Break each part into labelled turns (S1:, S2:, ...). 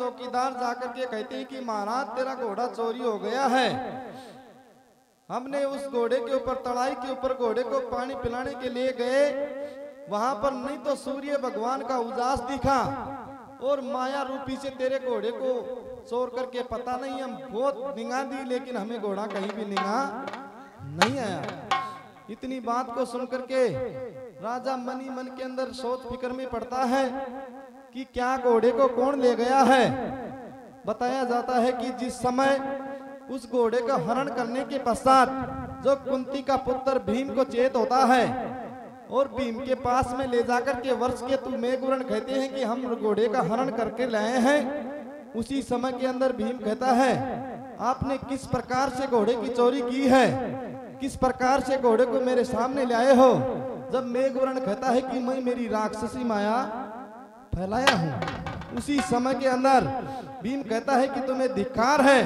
S1: चौकीदार जाकर के कहते हैं कि महाराज, तेरा घोड़ा चोरी हो गया है। हमने उस घोड़े के ऊपर, तड़ाई के ऊपर घोड़े को पानी पिलाने के लिए गए। वहाँ पर नहीं तो सूर्य भगवान का उजास दिखा और माया रूपी से तेरे घोड़े को चोर करके, पता नहीं हम बहुत निगाह दी, लेकिन हमें घोड़ा कहीं भी निगाह नहीं आया। इतनी बात को सुन करके राजा मनी मन के अंदर सोच फ़िक्र में पड़ता है कि क्या घोड़े को कौन ले गया है? बताया जाता है कि जिस समय उस घोड़े का हरण करने के पश्चात जो कुंती का पुत्र भीम को चेत होता है और भीम के पास में ले जाकर के वर्ष के तू मेघवरण कहते हैं कि हम घोड़े का हरण करके लाए हैं, उसी समय के अंदर भीम कहता है, आपने किस प्रकार से घोड़े की चोरी की है? किस प्रकार से घोड़े को मेरे सामने लाए हो? जब मेघवरण कहता है कि मैं मेरी राक्षसी माया फैलाया हूँ। उसी समय के अंदर भीम कहता है कि तुम्हें धिकार है।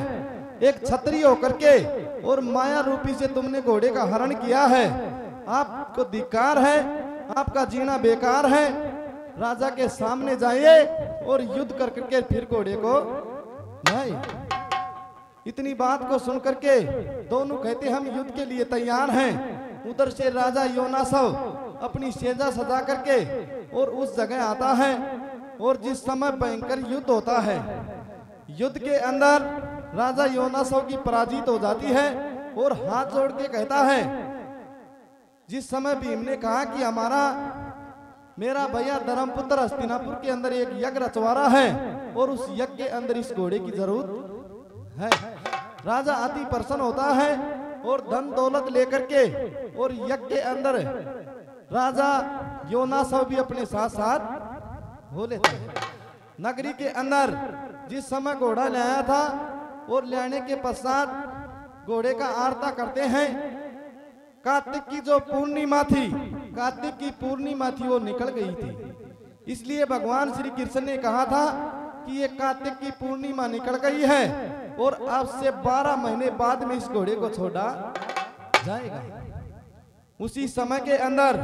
S1: एक छतरी होकर के और माया रूपी से तुमने घोड़े का हरण किया है। आपको धिक्कार है, आपका जीना बेकार है। राजा के सामने जाइए और युद्ध कर करके फिर घोड़े को नहीं इतनी बात को सुन करके दोनों कहते, हम युद्ध के लिए तैयार हैं। उधर से राजा योनासव अपनी सेजा सजा करके और उस जगह आता है। और जिस समय भयंकर युद्ध होता है, युद्ध के अंदर राजा योनासव की पराजित हो जाती है और हाथ जोड़ के कहता है, जिस समय भीम ने कहा कि हमारा, मेरा भैया धर्मपुत्र हस्तिनापुर के अंदर एक यज्ञ रचवारा है और उस यज्ञ के अंदर इस घोड़े की ज़रूरत है। राजा अति प्रसन्न होता है और धन दौलत लेकर के और यज्ञ के अंदर राजा योनासव भी अपने साथ साथ हो लेते हैं। नगरी के अंदर जिस समय घोड़ा ले आया था, और लेने के पश्चात घोड़े का आरता करते हैं, कार्तिक की जो पूर्णिमा थी, कार्तिक की पूर्णिमा थी, वो निकल गई थी। इसलिए भगवान श्री कृष्ण ने कहा था कि ये कार्तिक की पूर्णिमा निकल गई है, और अब से 12 महीने बाद में इस घोड़े को छोड़ा जाएगा। उसी समय के अंदर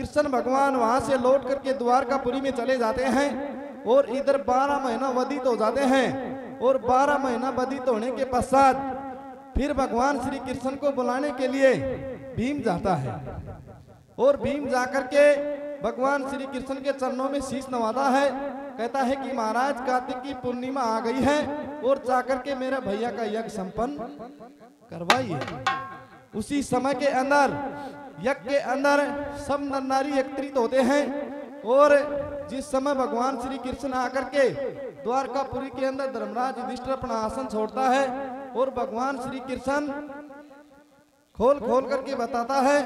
S1: कृष्ण भगवान वहाँ से लौट करके द्वारकापुरी में चले जाते हैं और इधर 12 महीना व्यतीत हो जाते हैं और 12 महीना व्यतीत होने के पश्चात फिर भगवान श्री कृष्ण को बुलाने के लिए भीम जाता है। और भीम जाकर के भगवान श्री कृष्ण के चरणों में शीश नवाता है, कहता है कि महाराज, कार्तिक की पूर्णिमा आ गई है और जाकर के मेरे भैया का यज्ञ संपन्न करवाइए। उसी समय के अंदर, यज्ञ के अंदर सब नर एकत्रित होते हैं और जिस समय भगवान श्री कृष्ण आकर के द्वारकापुरी के अंदर धर्मराज युधिष्ठिर अपना आसन छोड़ता है और भगवान श्री कृष्ण खोल खोल करके बताता है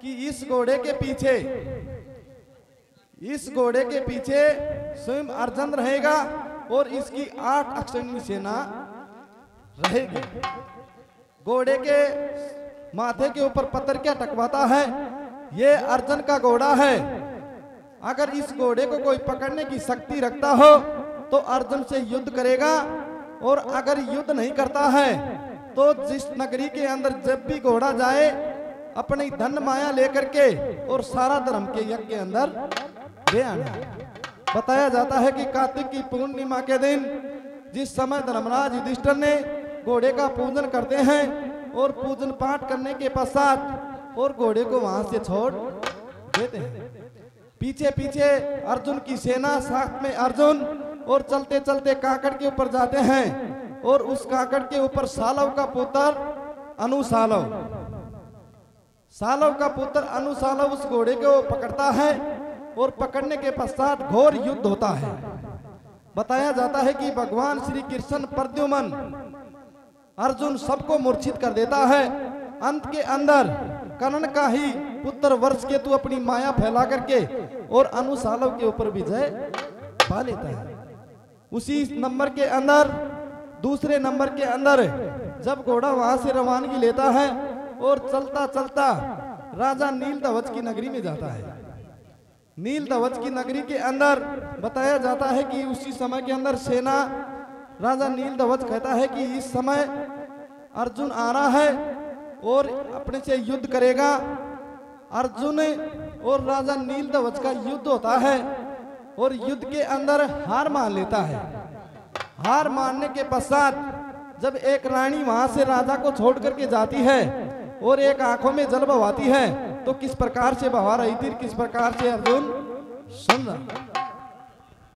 S1: कि इस घोड़े के पीछे, इस घोड़े के पीछे स्वयं अर्जन रहेगा और इसकी आठ अक्षणी सेना रहेगी। घोड़े के माथे के ऊपर पत्थर क्या टकवाता है? ये अर्जुन का घोड़ा है। अगर इस घोड़े को कोई पकड़ने की शक्ति रखता हो तो अर्जुन से युद्ध करेगा। और अगर युद्ध नहीं करता है तो जिस नगरी के अंदर जब भी घोड़ा जाए, अपनी धन माया लेकर के और सारा धर्म के यज्ञ के अंदर ले आना। बताया जाता है कि कार्तिक की पूर्णिमा के दिन, जिस समय धर्मराज युधिष्ठर ने घोड़े का पूजन करते हैं और पूजन पाठ करने के पश्चात और घोड़े को वहाँ से छोड़ देते हैं। पीछे पीछे अर्जुन की सेना साथ में अर्जुन और चलते चलते काकड़ के ऊपर जाते हैं और उस काकड़ के ऊपर सालव का पुत्र अनुसालव। सालव का पुत्र अनुसालव उस घोड़े को पकड़ता है और पकड़ने के पश्चात घोर युद्ध होता है। बताया जाता है कि भगवान श्री कृष्ण प्रद्युमन अर्जुन सबको मूर्छित कर देता है। अंत के अंदर कर्ण का ही पुत्र वर्ष के तू अपनी माया फैला करके और अनुसालव के ऊपर विजय पा लेता है। उसी नंबर के अंदर, दूसरे नंबर के अंदर जब घोड़ा वहाँ से रवानगी लेता है और चलता चलता राजा नील धवज की नगरी में जाता है। नील ध्वज की नगरी के अंदर बताया जाता है कि उसी समय के अंदर सेना राजा नील ध्वज कहता है कि इस समय अर्जुन आ रहा है और अपने से युद्ध करेगा। अर्जुन और राजा नील ध्वज का युद्ध होता है और युद्ध के अंदर हार मान लेता है। हार मानने के पश्चात जब एक रानी वहाँ से राजा को छोड़ करके जाती है और एक आँखों में जल बहाती है तो किस प्रकार से बहा रही थी, किस प्रकार से अर्जुन? सुन रहा